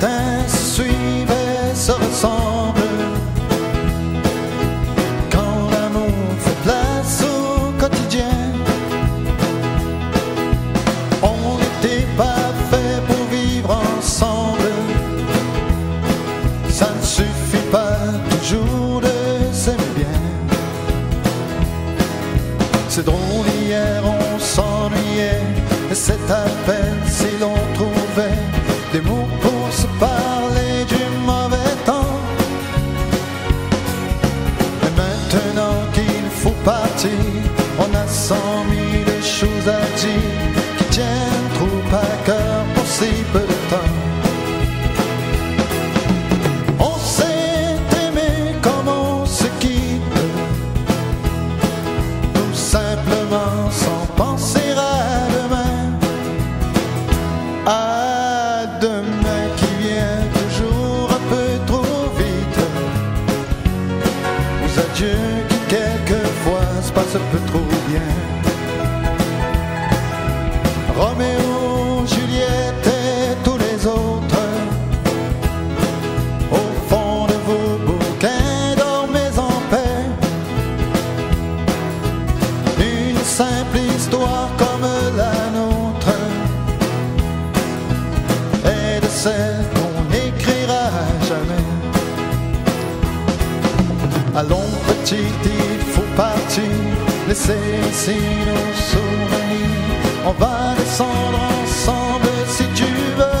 certains se suivent et se ressemblent. Quand l'amour fait place au quotidien, on n'était pas fait pour vivre ensemble. Ça ne suffit pas toujours de s'aimer bien. C'est drôle, hier on s'ennuyait, et c'est à peine si l'on trouvait des mots partir, se passent un peu trop bien. Roméo, Juliette et tous les autres. Au fond de vos bouquins, dormez en paix. Une simple histoire comme la nôtre est de celle qu'on n'écrira jamais. Allons petit, il faut partir, laisser ici nos souvenirs. On va descendre ensemble si tu veux.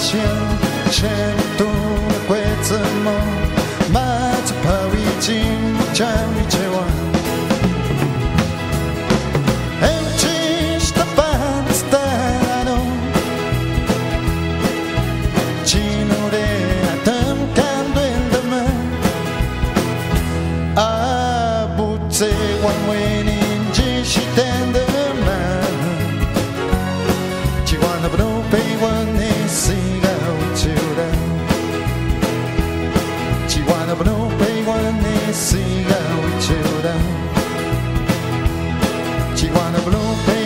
前尘 the blue big one is see the witch you down. She wanna blue big